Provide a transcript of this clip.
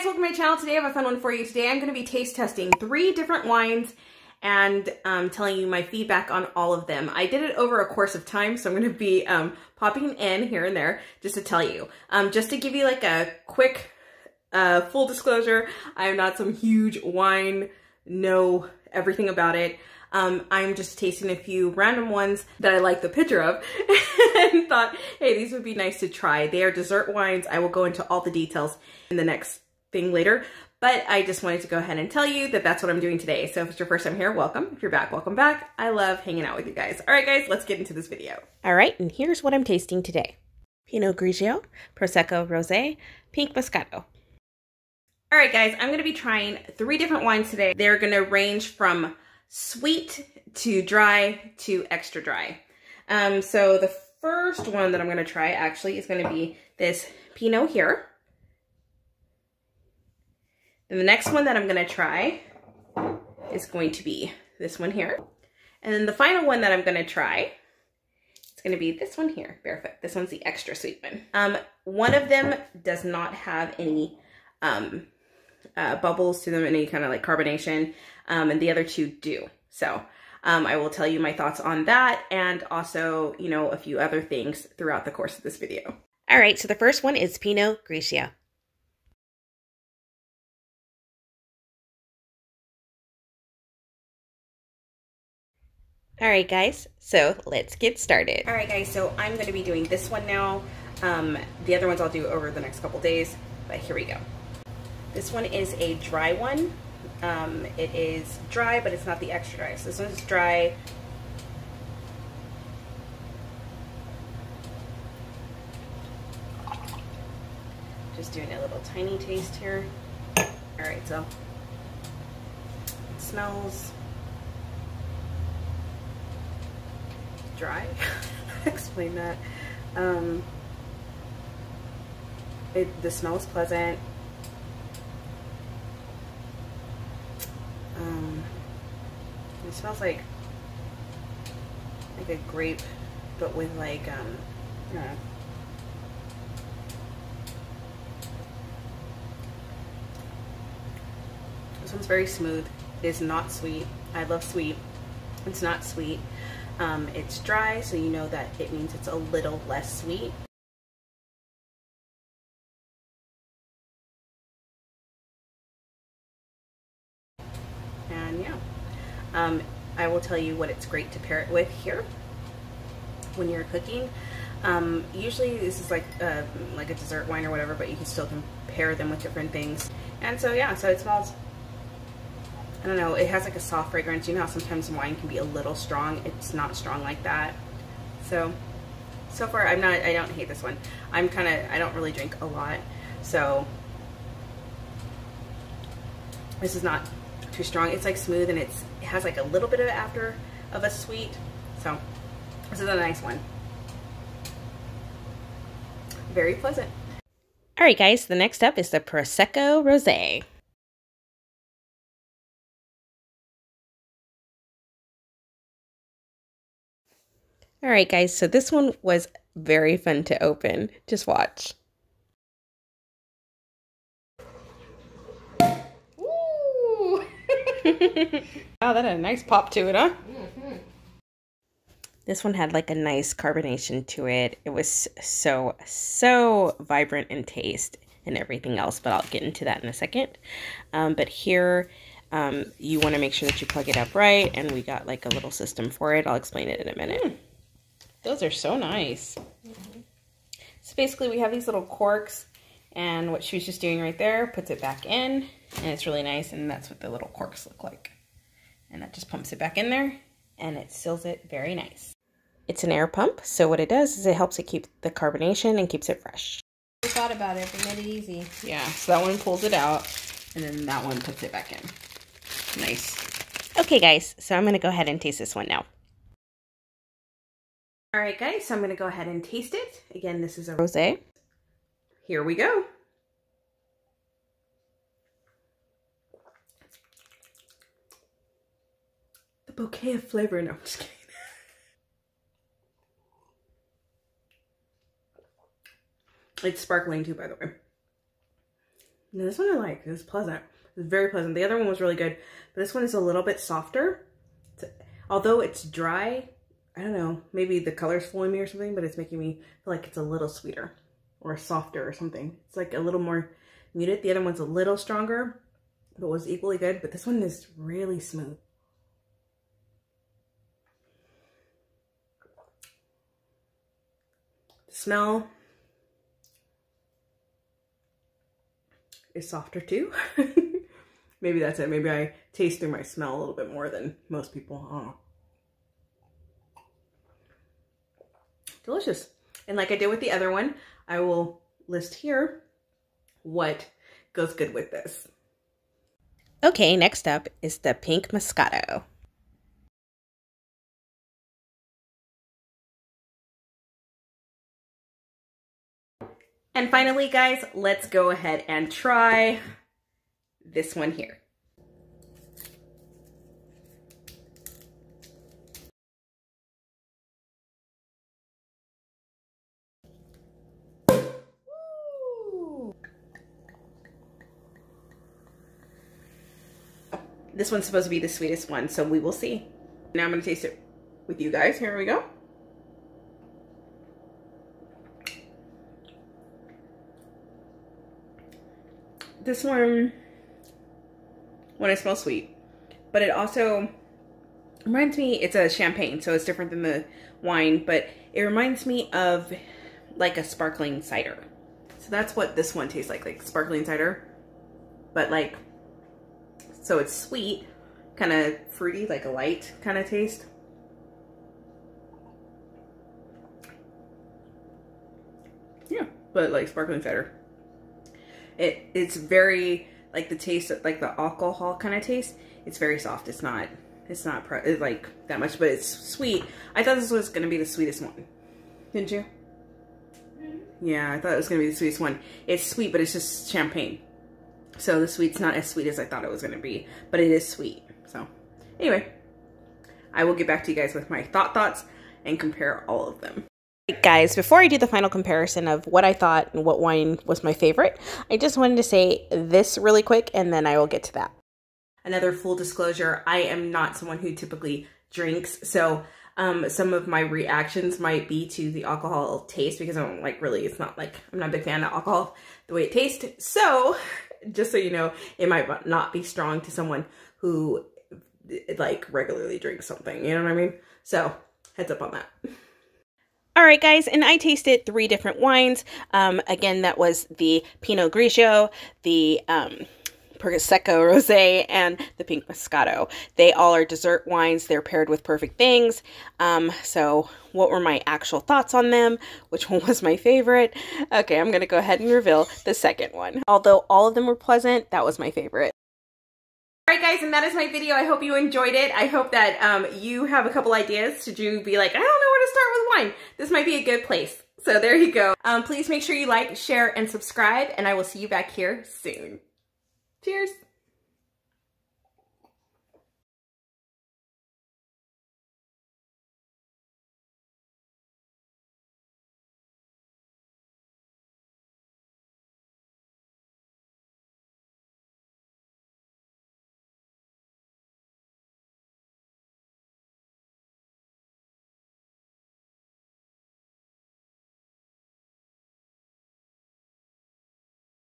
guys, welcome to my channel. Today I have a fun one for you. Today I'm going to be taste testing three different wines and um, telling you my feedback on all of them. I did it over a course of time, so I'm going to be um, popping in here and there just to tell you. Um, just to give you like a quick uh, full disclosure, I am not some huge wine, know everything about it. Um, I'm just tasting a few random ones that I like the picture of and thought, hey, these would be nice to try. They are dessert wines. I will go into all the details in the next thing later, but I just wanted to go ahead and tell you that that's what I'm doing today. So if it's your first time here, welcome. If you're back, welcome back. I love hanging out with you guys. All right, guys, let's get into this video. All right, and here's what I'm tasting today. Pinot Grigio, Prosecco Rosé, Pink Moscato. All right, guys, I'm gonna be trying three different wines today. They're gonna range from sweet to dry to extra dry. Um, so the first one that I'm gonna try actually is gonna be this Pinot here. And the next one that I'm gonna try is going to be this one here. And then the final one that I'm gonna try it's gonna be this one here, Barefoot. This one's the extra sweet one. Um, one of them does not have any um, uh, bubbles to them, any kind of like carbonation, um, and the other two do. So um, I will tell you my thoughts on that and also, you know, a few other things throughout the course of this video. All right, so the first one is Pinot Grigio. All right, guys, so let's get started. All right, guys, so I'm going to be doing this one now. Um, the other ones I'll do over the next couple days, but here we go. This one is a dry one. Um, it is dry, but it's not the extra dry. So this one's dry. Just doing a little tiny taste here. All right, so it smells dry. Explain that. Um, it, the smell is pleasant. Um, it smells like like a grape, but with like um, don't know. This one's very smooth. It is not sweet. I love sweet. It's not sweet. Um, it's dry, so you know that it means it's a little less sweet. And yeah, um, I will tell you what it's great to pair it with here when you're cooking. Um, usually this is like uh, like a dessert wine or whatever, but you can still compare them with different things. And so yeah, so it smells I don't know, it has like a soft fragrance. You know how sometimes wine can be a little strong. It's not strong like that. So, so far I'm not, I don't hate this one. I'm kind of, I don't really drink a lot. So, this is not too strong. It's like smooth and it's, it has like a little bit of after of a sweet. So, this is a nice one. Very pleasant. All right, guys, the next up is the Prosecco Rosé. All right, guys, so this one was very fun to open. Just watch. Ooh! wow, that had a nice pop to it, huh? Mm-hmm. This one had like a nice carbonation to it. It was so, so vibrant in taste and everything else, but I'll get into that in a second. Um, but here, um, you want to make sure that you plug it up right, and we got like a little system for it. I'll explain it in a minute. Mm. Those are so nice. Mm -hmm. So basically we have these little corks and what she was just doing right there puts it back in and it's really nice and that's what the little corks look like. And that just pumps it back in there and it seals it very nice. It's an air pump, so what it does is it helps it keep the carbonation and keeps it fresh. We thought about it, but made it easy. Yeah, so that one pulls it out and then that one puts it back in. Nice. Okay guys, so I'm gonna go ahead and taste this one now. All right, guys, so I'm going to go ahead and taste it. Again, this is a rosé. Here we go. The bouquet of flavor. No, I'm just kidding. It's sparkling too, by the way. No, this one I like. It was pleasant. It was very pleasant. The other one was really good, but this one is a little bit softer. It's, although it's dry, I don't know, maybe the color's fooling me or something, but it's making me feel like it's a little sweeter or softer or something. It's like a little more muted. The other one's a little stronger, but was equally good. But this one is really smooth. The smell is softer too. Maybe that's it. Maybe I taste through my smell a little bit more than most people. I don't know. Delicious. And like I did with the other one, I will list here what goes good with this. Okay, next up is the pink Moscato. And finally, guys, let's go ahead and try this one here. This one's supposed to be the sweetest one, so we will see. Now I'm gonna taste it with you guys. Here we go. This one, when I smell sweet, but it also reminds me, it's a champagne, so it's different than the wine, but it reminds me of like a sparkling cider. So that's what this one tastes like, like sparkling cider, but like so it's sweet, kind of fruity, like a light kind of taste. Yeah, but like sparkling cider. It It's very, like the taste, of like the alcohol kind of taste. It's very soft. It's not, it's not it's like that much, but it's sweet. I thought this was going to be the sweetest one. Didn't you? Mm-hmm. Yeah, I thought it was going to be the sweetest one. It's sweet, but it's just champagne. So the sweet's not as sweet as I thought it was going to be, but it is sweet. So anyway, I will get back to you guys with my thought thoughts and compare all of them. Guys, before I do the final comparison of what I thought and what wine was my favorite, I just wanted to say this really quick and then I will get to that. Another full disclosure, I am not someone who typically drinks, so um, some of my reactions might be to the alcohol taste because I don't like really, it's not like, I'm not a big fan of alcohol the way it tastes. So just so you know, it might not be strong to someone who like regularly drinks something. You know what I mean? So heads up on that. All right, guys, and I tasted three different wines. Um, again, that was the Pinot Grigio, the um, Prosecco Rosé, and the Pink Moscato. They all are dessert wines. They're paired with perfect things. Um, so what were my actual thoughts on them? Which one was my favorite? Okay, I'm going to go ahead and reveal the second one. Although all of them were pleasant, that was my favorite. Alright guys, and that is my video. I hope you enjoyed it. I hope that um, you have a couple ideas. to do be like, I don't know where to start with wine? This might be a good place. So there you go. Um, please make sure you like, share, and subscribe, and I will see you back here soon. Cheers!